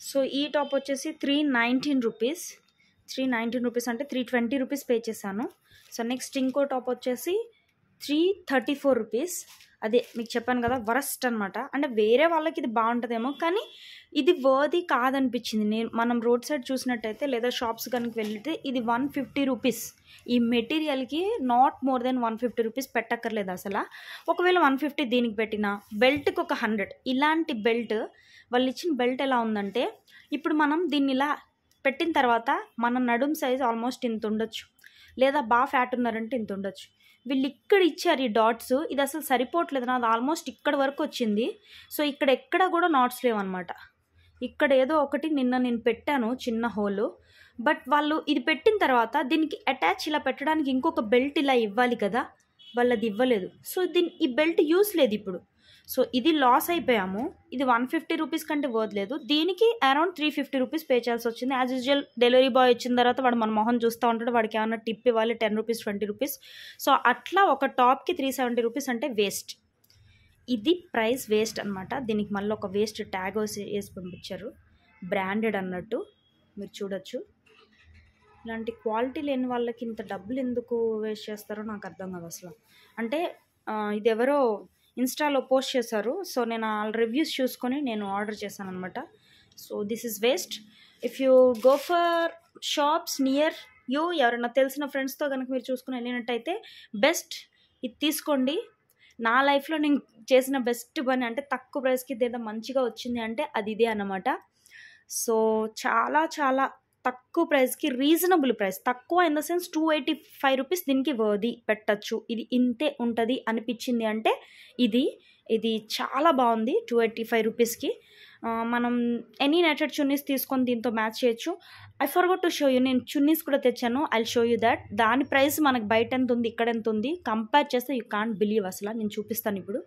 So ఈ top వచ్చేసి three nineteen rupees. Three nineteen rupees అంటే త్రీ ట్వంటీ రూపీస్ పే చేశాను. సో నెక్స్ట్ ఇంకో టాప్ వచ్చేసి త్రీ థర్టీ ఫోర్ రూపీస్. అదే మీకు చెప్పాను కదా వరస్ట్ అనమాట అంటే వేరే వాళ్ళకి ఇది బాగుంటుందేమో కానీ ఇది వర్ది కాదనిపించింది. నేను మనం రోడ్ సైడ్ చూసినట్టయితే లేదా షాప్స్ కనుక వెళ్తే ఇది వన్ ఫిఫ్టీ రూపీస్. ఈ మెటీరియల్కి not more than one fifty rupees పెట్టక్కర్లేదు అసలు. ఒకవేళ వన్ ఫిఫ్టీ దీనికి పెట్టిన బెల్ట్కి ఒక హండ్రెడ్. ఇలాంటి బెల్ట్ వాళ్ళు ఇచ్చిన బెల్ట్ ఎలా ఉందంటే ఇప్పుడు మనం దీన్ని ఇలా పెట్టిన తర్వాత మన నడుం సైజ్ ఆల్మోస్ట్ ఇంత ఉండొచ్చు. లేదా బాగా ఫ్యాట్ ఉన్నారంటే ఇంత ఉండొచ్చు. వీళ్ళు ఇక్కడ ఇచ్చారు ఈ డాట్స్. ఇది అసలు సరిపోవట్లేదు. నాది ఆల్మోస్ట్ ఇక్కడ వరకు వచ్చింది. సో ఇక్కడ ఎక్కడ కూడా నాట్స్ లేవన్నమాట. ఇక్కడ ఏదో ఒకటి నిన్న నేను పెట్టాను చిన్న హోల్. బట్ వాళ్ళు ఇది పెట్టిన తర్వాత దీనికి అటాచ్ ఇలా పెట్టడానికి ఇంకొక బెల్ట్ ఇలా ఇవ్వాలి కదా. వాళ్ళు అది ఇవ్వలేదు. సో దీని ఈ బెల్ట్ యూస్ లేదు ఇప్పుడు. సో ఇది లాస్ అయిపోయాము. ఇది వన్ ఫిఫ్టీ రూపీస్ కంటే వదలేదు దీనికి around three fifty rupees pay చేయాల్సి వచ్చింది. యాజ్ యూజువల్ డెలివరీ బాయ్ వచ్చిన తర్వాత వాడు మన మొహం చూస్తూ ఉంటాడు. వాడికి ఏమైనా టిప్ ఇవ్వాలి ten rupees twenty rupees so అట్లా ఒక టాప్కి త్రీ సెవెంటీ రూపీస్ అంటే వేస్ట్ ఇది ప్రైస్ వేస్ట్ అనమాట దీనికి మళ్ళీ ఒక వేస్ట్ ట్యాగ్ వేసి పంపించారు. బ్రాండెడ్ అన్నట్టు. మీరు చూడొచ్చు. ఇలాంటి క్వాలిటీ లేని వాళ్ళకి ఇంత డబ్బులు ఎందుకు వేస్ట్ చేస్తారో నాకు అర్థం కాదు అసలు. అంటే ఇది ఎవరో ఇన్స్టాలో పోస్ట్ చేశారు. సో నేను ఆ రివ్యూస్ చూసుకొని నేను ఆర్డర్ చేశాను అనమాట so this is waste. If you go for shops near you ఎవరైనా తెలిసిన ఫ్రెండ్స్తో కనుక మీరు చూసుకుని వెళ్ళినట్టయితే బెస్ట్. ఇది తీసుకోండి. నా లైఫ్లో నేను చేసిన బెస్ట్ పని అంటే తక్కువ ప్రైస్కి ఏదో మంచిగా వచ్చింది అంటే అది ఇదే అన్నమాట. సో చాలా చాలా తక్కువ ప్రైస్కి రీజనబుల్ ప్రైస్. తక్కువ in the sense two eighty five rupees దీనికి వర్ది పెట్టచ్చు. ఇది ఇంతే ఉంటుంది అనిపించింది అంటే ఇది ఇది చాలా బాగుంది టూ ఎయిటీ ఫైవ్ రూపీస్కి. మనం ఎనీ నెటెడ్ చున్నీస్ తీసుకొని దీంతో మ్యాచ్ చేయొచ్చు. I forgot to show you నేను చున్నీస్ కూడా తెచ్చాను. I show you that. దాని ప్రైస్ మనకు బయట ఎంత ఉంది ఇక్కడ ఎంత ఉంది? కంపేర్ చేస్తే యూ కాంట్ బిలీవ్ అసలు. నేను చూపిస్తాను ఇప్పుడు.